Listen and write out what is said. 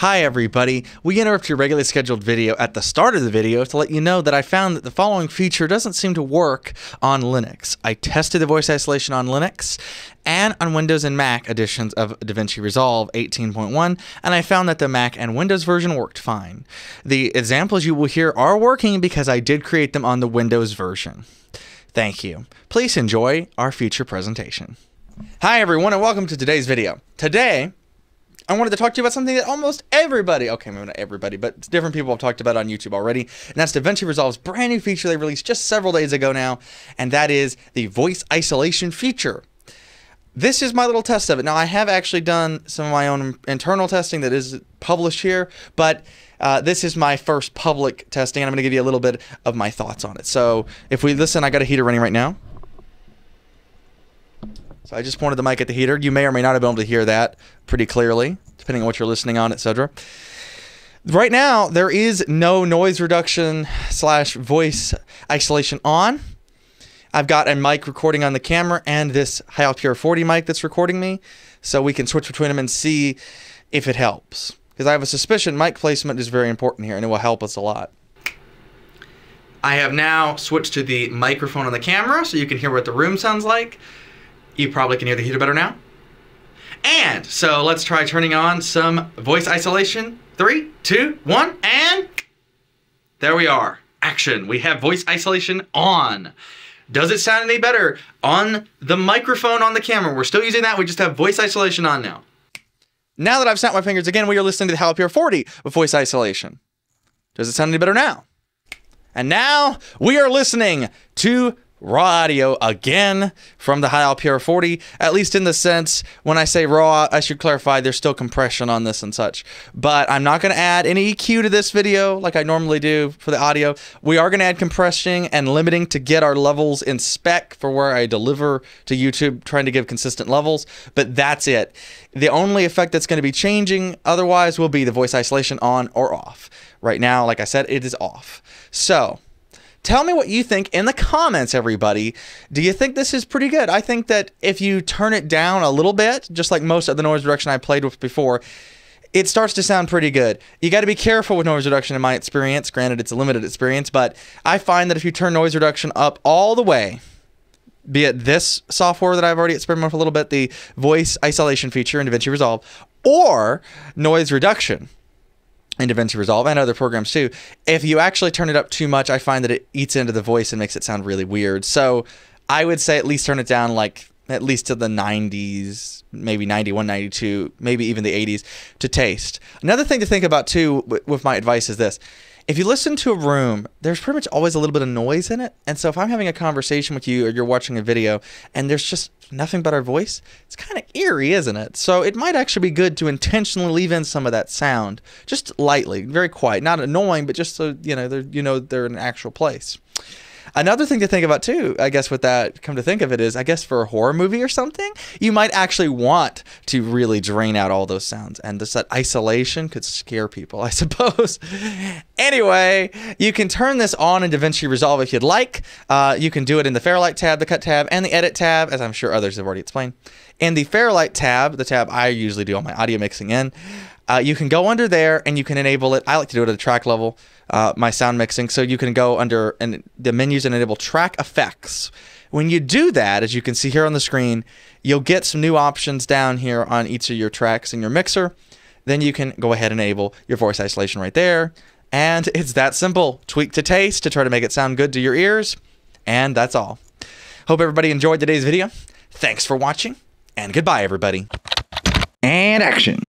Hi everybody, we interrupt your regularly scheduled video at the start of the video to let you know that I found that the following feature doesn't seem to work on Linux. I tested the voice isolation on Linux and on Windows and Mac editions of DaVinci Resolve 18.1 and I found that the Mac and Windows version worked fine. The examples you will hear are working because I did create them on the Windows version. Thank you. Please enjoy our feature presentation. Hi everyone and welcome to today's video. Today, I wanted to talk to you about something that almost everybody, okay, maybe not everybody, but different people have talked about on YouTube already, and that's DaVinci Resolve's brand new feature they released just several days ago now, and that is the voice isolation feature. This is my little test of it. Now, I have actually done some of my own internal testing that is published here, but uh, this is my first public testing, and I'm going to give you a little bit of my thoughts on it. So, if we listen, I got a heater running right now. So I just pointed the mic at the heater. You may or may not have been able to hear that pretty clearly, depending on what you're listening on, etc. Right now, there is no noise reduction slash voice isolation on. I've got a mic recording on the camera and this Pure 40 mic that's recording me, so we can switch between them and see if it helps. Because I have a suspicion mic placement is very important here, and it will help us a lot. I have now switched to the microphone on the camera, so you can hear what the room sounds like. You probably can hear the heater better now. And so let's try turning on some voice isolation. Three, two, one, and there we are. Action. We have voice isolation on. Does it sound any better on the microphone on the camera? We're still using that. We just have voice isolation on now. Now that I've snapped my fingers again, we are listening to the Halopure 40 with voice isolation. Does it sound any better now? And now we are listening to raw audio again from the High Pure 40, at least in the sense when I say raw, I should clarify there's still compression on this and such. But I'm not going to add any EQ to this video like I normally do for the audio. We are going to add compression and limiting to get our levels in spec for where I deliver to YouTube, trying to give consistent levels. But that's it. The only effect that's going to be changing otherwise will be the voice isolation on or off. Right now, like I said, it is off. So, Tell me what you think in the comments, everybody. Do you think this is pretty good? I think that if you turn it down a little bit, just like most of the noise reduction I played with before, it starts to sound pretty good. You got to be careful with noise reduction in my experience. Granted, it's a limited experience, but I find that if you turn noise reduction up all the way, be it this software that I've already experimented with a little bit, the voice isolation feature in DaVinci Resolve, or noise reduction, DaVinci Resolve and other programs too. If you actually turn it up too much, I find that it eats into the voice and makes it sound really weird. So I would say at least turn it down like at least to the 90s, maybe 91, 92, maybe even the 80s to taste. Another thing to think about too with my advice is this if you listen to a room, there's pretty much always a little bit of noise in it. And so if I'm having a conversation with you or you're watching a video and there's just nothing but our voice, it's kind of eerie, isn't it? So it might actually be good to intentionally leave in some of that sound, just lightly, very quiet, not annoying, but just so you know, you know they're in an actual place. Another thing to think about too, I guess, with that, come to think of it, is I guess for a horror movie or something, you might actually want to really drain out all those sounds, and this that isolation could scare people, I suppose. anyway, you can turn this on in DaVinci Resolve if you'd like. Uh, you can do it in the Fairlight tab, the Cut tab, and the Edit tab, as I'm sure others have already explained. In the Fairlight tab, the tab I usually do all my audio mixing in, uh, you can go under there and you can enable it. I like to do it at the track level, uh, my sound mixing. So you can go under and the menus and enable track effects. When you do that, as you can see here on the screen, you'll get some new options down here on each of your tracks in your mixer. Then you can go ahead and enable your voice isolation right there. And it's that simple. Tweak to taste to try to make it sound good to your ears. And that's all. Hope everybody enjoyed today's video. Thanks for watching, and goodbye, everybody. And action.